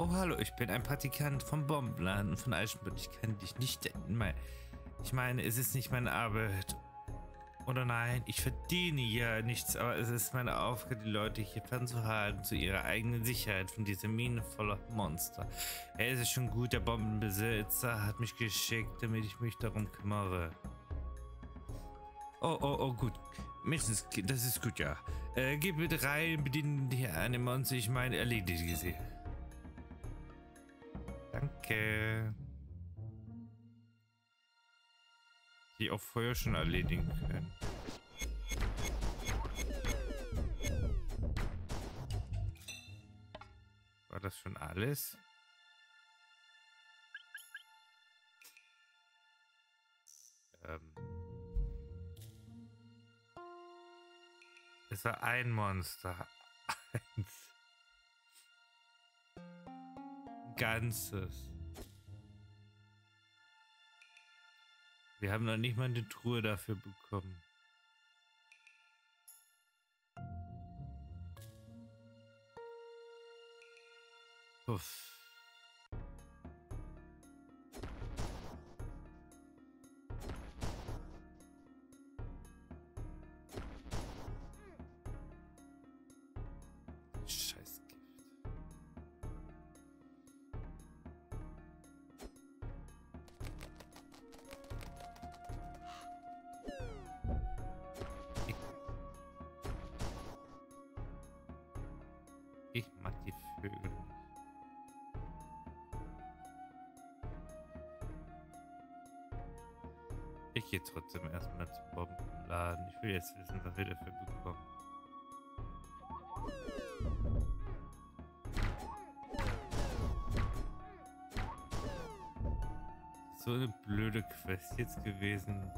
Oh, hallo, ich bin ein Praktikant vom Bombenladen von Eisenbahn. Ich kann dich nicht... Ich meine, es ist nicht meine Arbeit. Oder nein, ich verdiene ja nichts, aber es ist meine Aufgabe, die Leute hier fernzuhalten, zu ihrer eigenen Sicherheit von dieser Mine voller Monster. Er ist schon gut, der Bombenbesitzer hat mich geschickt, damit ich mich darum kümmere. Oh, oh, oh, gut. Mindestens, das ist gut, ja. Äh, geh bitte rein, bedienen die eine Monster, ich meine, erledige sie. Die auch vorher schon erledigen können. War das schon alles? Ähm. Es war ein Monster. Eins. Ganzes. Wir haben noch nicht mal eine Truhe dafür bekommen. Uff. Ich gehe trotzdem erstmal zum Bombenladen. Ich will jetzt wissen, was wir dafür bekommen. So eine blöde Quest jetzt gewesen.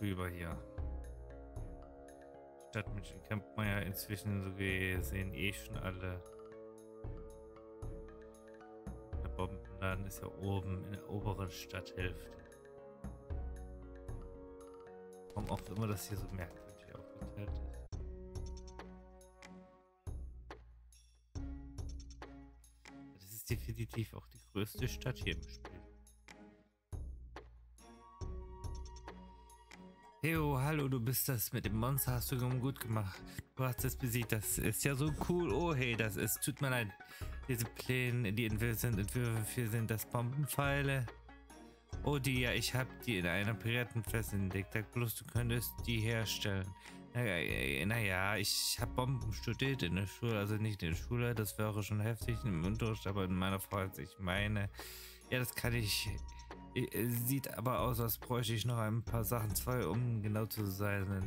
Rüber hier. Stadtmenschen kennt man ja inzwischen so gesehen eh schon alle. Der Bombenladen ist ja oben in der oberen Stadthälfte. Warum auch immer das hier so merkwürdig aufgeteilt ist. Ist definitiv auch die größte Stadt hier im Spiel. Theo, hallo, du bist das mit dem Monster, hast du gut gemacht. Du hast es besiegt, das ist ja so cool. Oh, hey, das ist, tut mir leid. Diese Pläne, die Entwürfe sind, Entwürfe für sind das Bombenpfeile. Oh, die, ja, ich habe die in einer Piratenfest entdeckt. Sag bloß, du könntest die herstellen. Naja, naja ich habe Bomben studiert in der Schule, also nicht in der Schule, das wäre schon heftig im Unterricht, aber in meiner Freizeit, ich meine, ja, das kann ich sieht aber aus, als bräuchte ich noch ein paar Sachen. Zwei, um genau zu sein.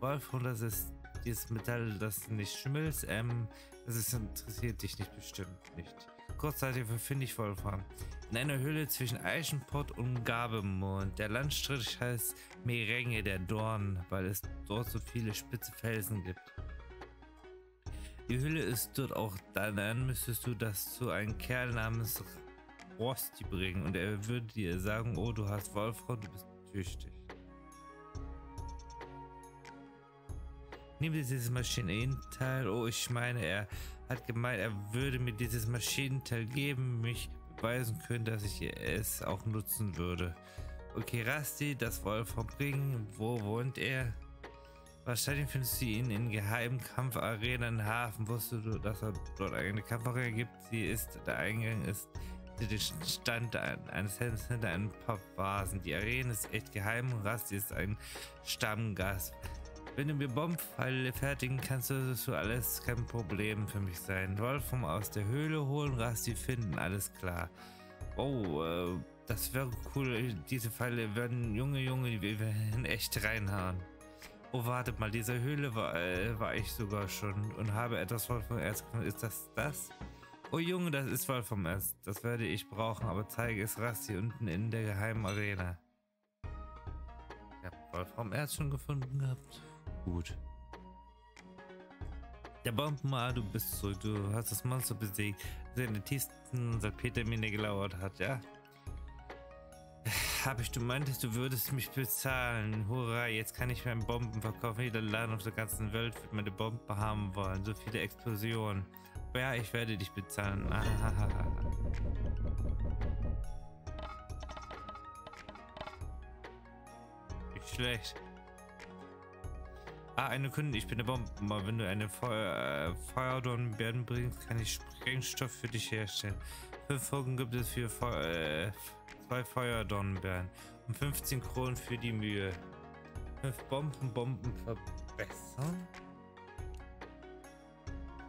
Wolfhund, das ist dieses Metall, das nicht schmilzt. Ähm, das ist, interessiert dich nicht bestimmt nicht. Kurzzeitig finde ich Wolfram. In einer Höhle zwischen Eichenpott und Gabemond. Der Landstrich heißt Merenge der Dorn, weil es dort so viele spitze Felsen gibt. Die Hülle ist dort auch, dann müsstest du das zu einem Kerl namens Rosti bringen und er würde dir sagen, oh, du hast Wolfram, du bist tüchtig. Nimm dieses Maschinenteil. Oh, ich meine, er hat gemeint, er würde mir dieses Maschinenteil geben, mich beweisen können, dass ich es auch nutzen würde. Okay, Rasti, das Wolfram bringen. Wo wohnt er? Wahrscheinlich findest du ihn in geheimen Kampfarenen Hafen. Wusstest du, dass er dort eine Kampfarena gibt? Sie ist, der Eingang ist Stand eines Helms hinter ein paar Vasen. Die Arena ist echt geheim und Rasti ist ein Stammgast. Wenn du mir Bombenpfeile fertigen kannst, solltest du alles kein Problem für mich sein. Wolfram aus der Höhle holen, Rasti finden, alles klar. Oh, äh, das wäre cool. Diese Pfeile werden, Junge, Junge, wir werden echt reinhauen. Oh, wartet mal, diese Höhle war, äh, war ich sogar schon und habe etwas Wolfram erst Ist das das? Oh Junge, das ist voll vom Ernst. Das werde ich brauchen, aber zeige es Rasti unten in der geheimen Arena. Ja, Wolframerz schon gefunden gehabt? Gut. Der Bombenmal, du bist zurück. Du hast das Monster besiegt. Das in den tiefsten Salpetermine gelauert hat, ja? Habe ich, du meintest, du würdest mich bezahlen. Hurra, jetzt kann ich meinen Bomben verkaufen. Jeder Laden auf der ganzen Welt wird meine Bomben haben wollen. So viele Explosionen. Ja, ich werde dich bezahlen. Nicht schlecht. Ah, eine Kunde, ich bin eine Bombe. Wenn du eine Feuer, äh, Feuerdornbeeren bringst, kann ich Sprengstoff für dich herstellen. Fünf Folgen gibt es für Feu äh, zwei Feuerdornbeeren und 15 Kronen für die Mühe. Fünf Bomben, Bomben verbessern?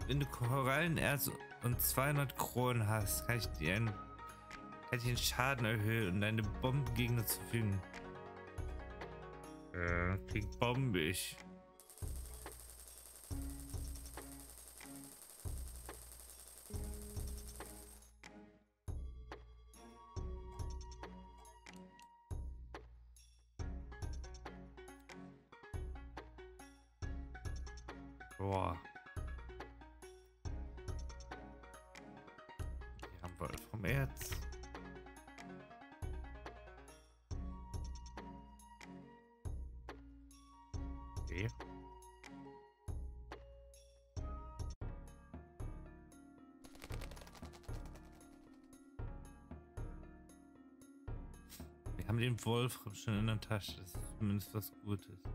Wenn du Korallenerz und 200 Kronen hast, kann ich dir einen, kann ich den Schaden erhöhen und deine Bombengegner zu fügen. Äh, klingt bombig. Boah. Erz. Okay. Wir haben den Wolf schon in der Tasche. Das ist zumindest was Gutes.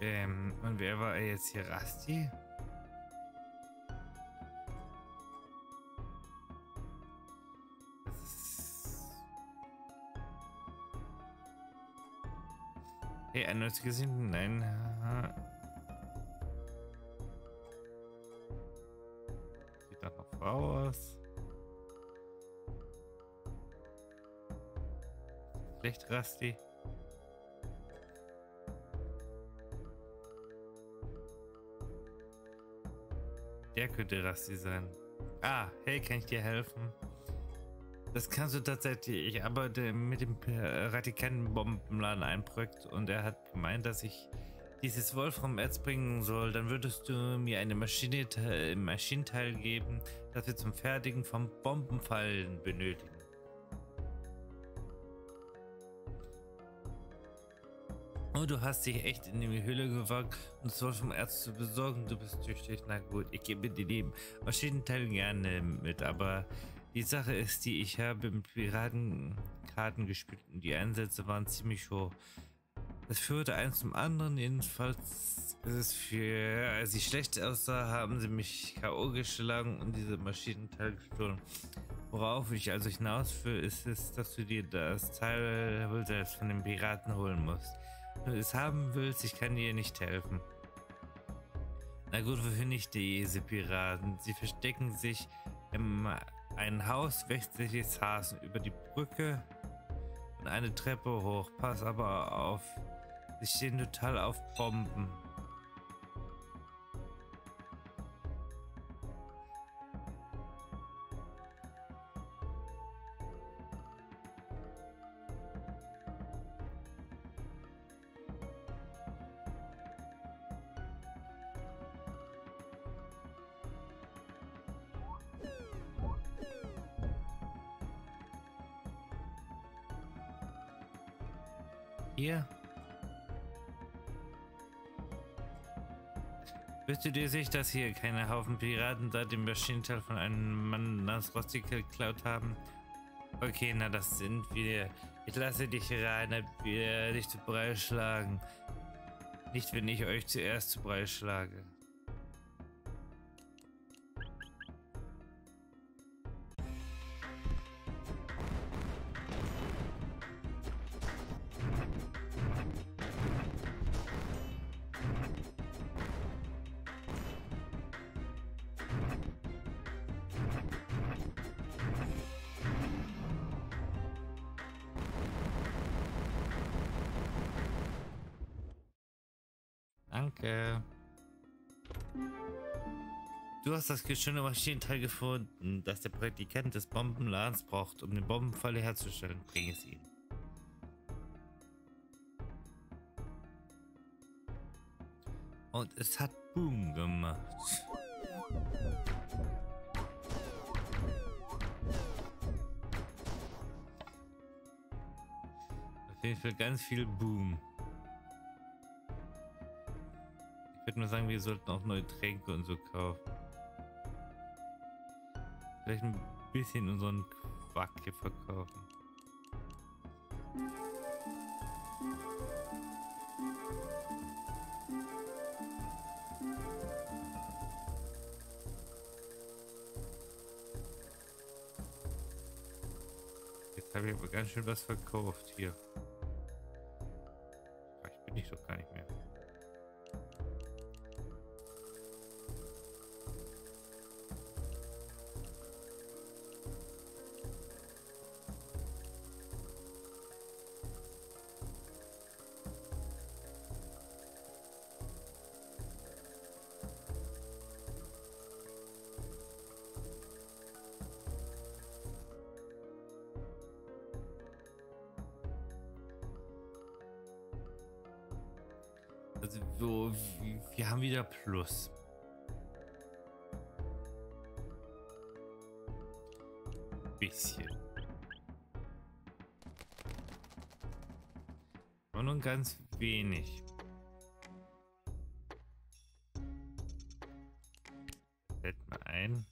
Ähm, und wer war jetzt hier? Rasti? Hey, ein neues gesehen? Nein. Sieht doch noch Frau aus. Schlecht Rasti. Der könnte Rasti sein. Ah, hey, kann ich dir helfen? Das kannst du tatsächlich. Ich arbeite mit dem Radikantenbombenladen ein Projekt und er hat gemeint, dass ich dieses Wolfram-Erz bringen soll. Dann würdest du mir eine Maschine, Maschinenteil geben, das wir zum Fertigen von Bombenfallen benötigen. Oh, du hast dich echt in die Höhle gewagt, um das Wolfram-Erz zu besorgen. Du bist tüchtig. Na gut, ich gebe dir die Maschinenteil gerne mit, aber die Sache ist die, ich habe mit Piratenkarten gespielt und die Einsätze waren ziemlich hoch. Das führte eins zum anderen, jedenfalls ist es für, als ich schlecht aussah, haben sie mich K.O. geschlagen und diese Maschinenteil gestohlen. Worauf ich also hinaus will, ist es, dass du dir das Teil selbst von den Piraten holen musst. Wenn du es haben willst, ich kann dir nicht helfen. Na gut, wohin nicht diese Piraten? Sie verstecken sich im ein Haus westliches Hasen über die Brücke und eine Treppe hoch. Pass aber auf. Sie stehen total auf Bomben. Hier. Bist du dir sicher, dass hier keine Haufen Piraten da den Maschinenteil von einem Mann namens Rossi geklaut haben? Okay, na das sind wir. Ich lasse dich rein, wir dich zu Brei schlagen. Nicht, wenn ich euch zuerst zu Brei schlage. Danke. Du hast das schöne Maschinenteil gefunden, das der Praktikant des Bombenladens braucht, um den Bombenfalle herzustellen. Bring es ihm. Und es hat Boom gemacht. Auf jeden Fall ganz viel Boom. Würde nur sagen, wir sollten auch neue Tränke und so kaufen. Vielleicht ein bisschen unseren Quack hier verkaufen. Jetzt habe ich aber ganz schön was verkauft hier. Ich bin ich doch gar nicht mehr. Also wo, wir haben wieder Plus. Bisschen. Aber nur ganz wenig. Fällt mir ein.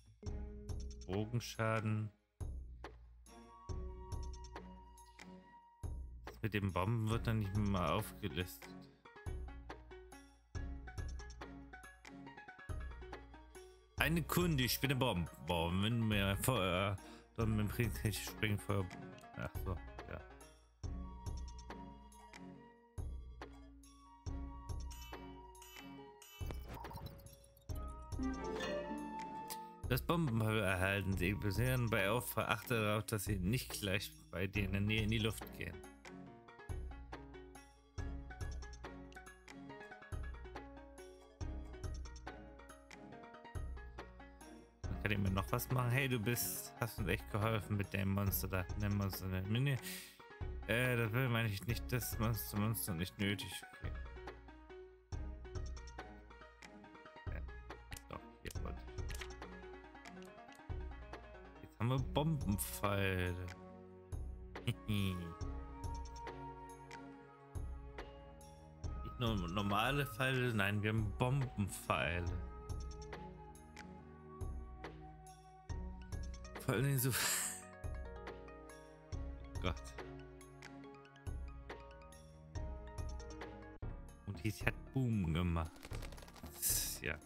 Bogenschaden. Mit den Bomben wird dann nicht mehr aufgelistet. Eine Kunde, ich bin Bombe. Bomben, mehr Feuer. Dann mit dem Prinzip springen Feuer. Ach so, ja. Das Bombenfeuer erhalten Sie besieren bei Auffahr. Achte darauf, dass Sie nicht gleich bei dir in der Nähe in die Luft gehen. Kann ich mir noch was machen? Hey, du bist, hast uns echt geholfen mit dem Monster da. Nimm Monster eine Mini. Äh, das will meine ich nicht, das Monster, Monster nicht nötig. Okay. Ja. Doch, hier wollte ich. Jetzt haben wir Bombenpfeile. normale Pfeile, nein, wir haben Bombenpfeile. Vor allen Dingen so. oh Gott. Und die hat Boom gemacht. Ja.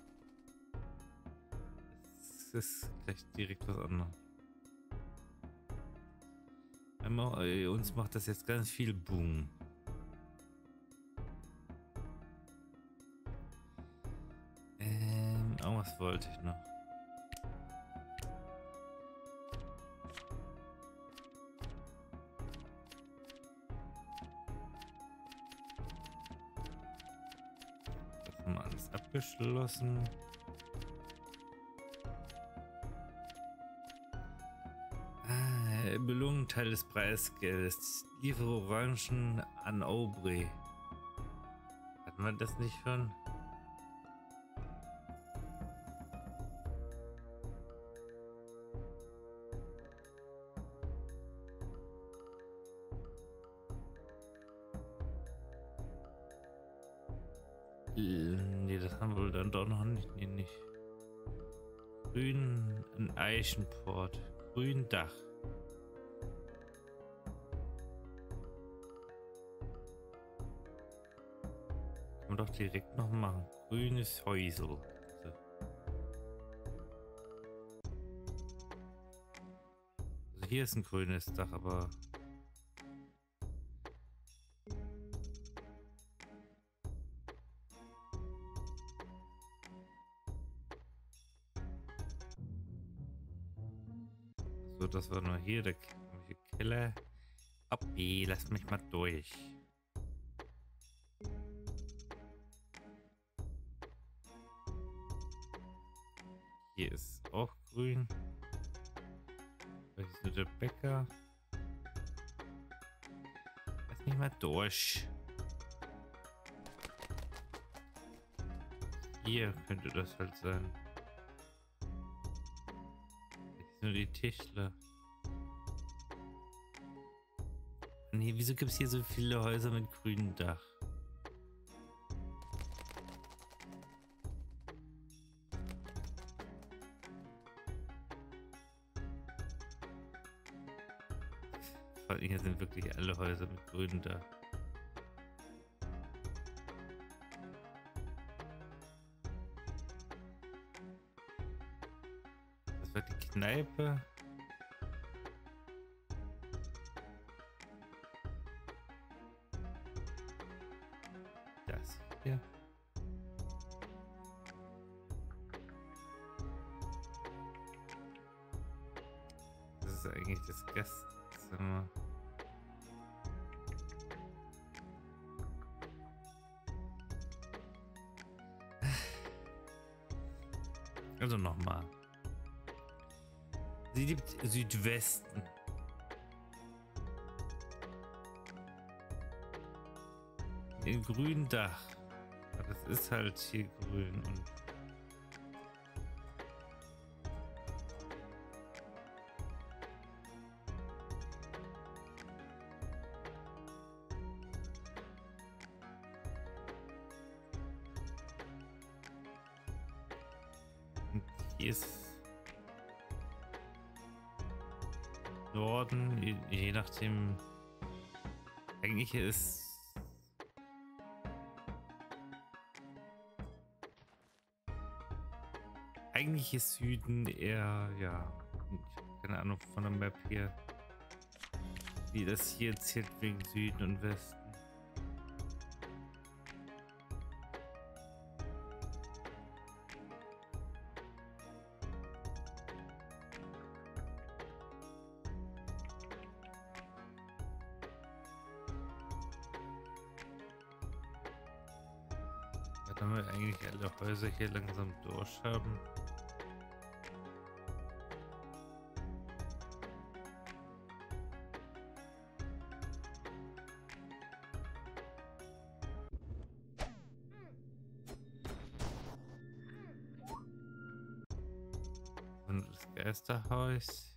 Das ist gleich direkt was anderes. Einmal, äh, uns macht das jetzt ganz viel Boom. Ähm, irgendwas wollte ich noch. Haben alles abgeschlossen. Ah, Belohnung Teil des Preisgeldes. Liefere Orangen an Aubrey. Hatten wir das nicht schon? Eichenport. Grün Dach. Kann man doch direkt noch machen. Grünes Häusel. So. Also hier ist ein grünes Dach, aber das war nur hier der Keller. Oppi, lass mich mal durch. Hier ist auch grün. Da ist nur der Bäcker. Lass mich mal durch. Hier könnte das halt sein. Jetzt nur die Tischler. Nee, wieso gibt es hier so viele Häuser mit grünem Dach? Hier sind wirklich alle Häuser mit grünem Dach. Das war die Kneipe. Hier. Das ist eigentlich das Gastzimmer. Also nochmal. Sie liebt Südwesten. In grün Dach. Ist halt hier grün und ist Norden, je, je nachdem. Eigentlich ist ist Süden eher, ja, keine Ahnung von der Map hier, wie das hier zählt wegen Süden und Westen. Dann wir eigentlich alle Häuser hier langsam durch haben. Geisterhaus.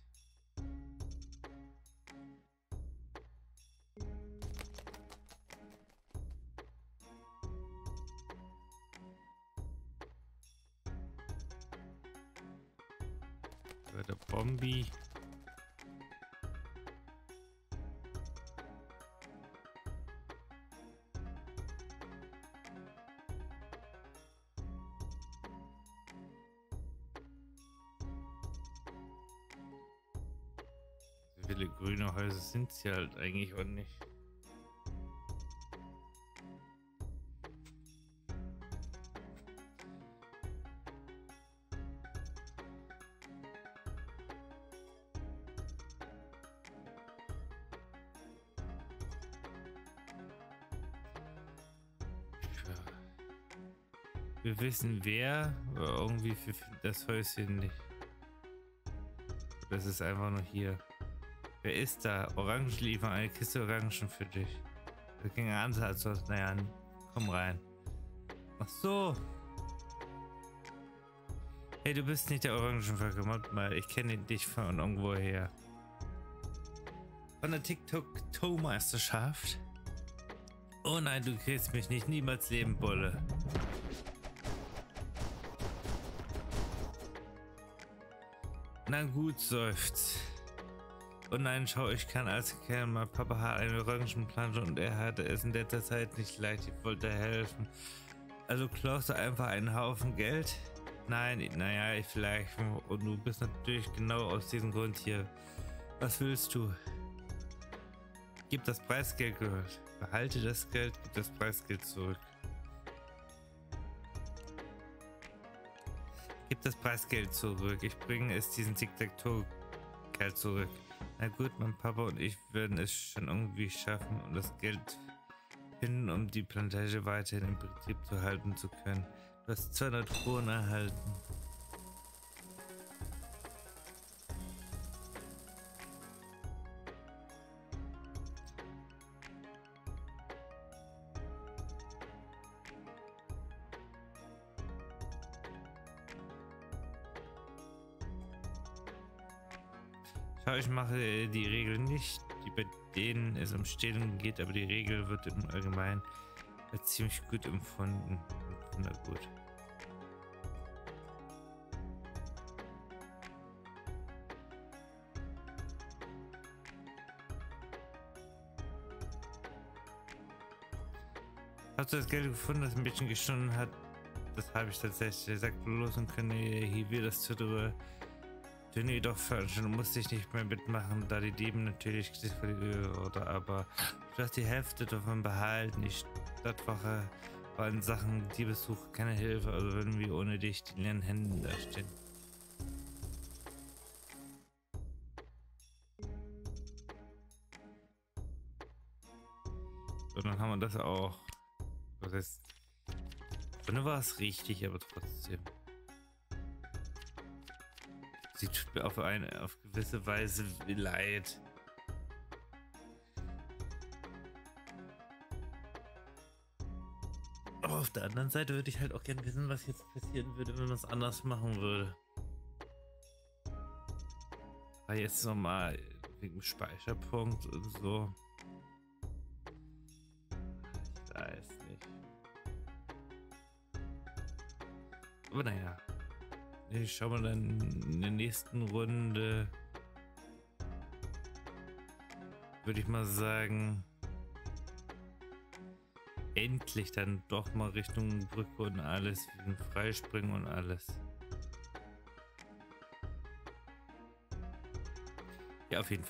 Bei der Bombi. Sie halt eigentlich auch nicht. Wir wissen wer, aber irgendwie für das Häuschen nicht. Das ist einfach nur hier. Wer ist da? Orangen liefern, eine Kiste Orangen für dich. Das ging an, also, naja, komm rein. Ach so. Hey, du bist nicht der Orangenverkäufer, mal, ich kenne dich von irgendwo her. Von der TikTok-Toe-Meisterschaft. Oh nein, du kriegst mich nicht, niemals leben, Bulle. Na gut, seufzt. Oh nein, schau, ich kann als Kerl, mein Papa hat eine Orangenplantage und er hatte es in letzter Zeit nicht leicht, ich wollte helfen. Also klaust du einfach einen Haufen Geld? Nein, naja, vielleicht. Und du bist natürlich genau aus diesem Grund hier. Was willst du? Gib das Preisgeld gehört. Behalte das Geld, gib das Preisgeld zurück. Gib das Preisgeld zurück. Ich bringe es diesen Tic-Tac-Toe-Kerl zurück. Na gut, mein Papa und ich werden es schon irgendwie schaffen und das Geld finden, um die Plantage weiterhin in Betrieb zu halten zu können. Du hast 200 Kronen erhalten. Ich mache die Regel nicht, die bei denen es um Stellung geht, aber die Regel wird im Allgemeinen als ziemlich gut empfunden. Na gut. Hast du das Geld gefunden, das ein bisschen gestunden hat? Das habe ich tatsächlich. Er sagt bloß und könne hier wieder das zu drüber. Den jedoch musste ich nicht mehr mitmachen, da die Dieben natürlich oder aber du hast die Hälfte davon behalten. Die Stadtwache war in Sachen Diebessuch keine Hilfe, also würden wir ohne dich die leeren Händen dastehen. Und dann haben wir das auch. Das heißt, war es richtig, aber trotzdem. Sie tut mir auf eine auf gewisse Weise leid. Aber auf der anderen Seite würde ich halt auch gerne wissen, was jetzt passieren würde, wenn man es anders machen würde. War jetzt nochmal wegen Speicherpunkt und so. Ich weiß nicht. Aber naja. Ich schau mal dann in der nächsten Runde. Würde ich mal sagen. Endlich dann doch mal Richtung Brücke und alles. Freispringen und alles. Ja, auf jeden Fall.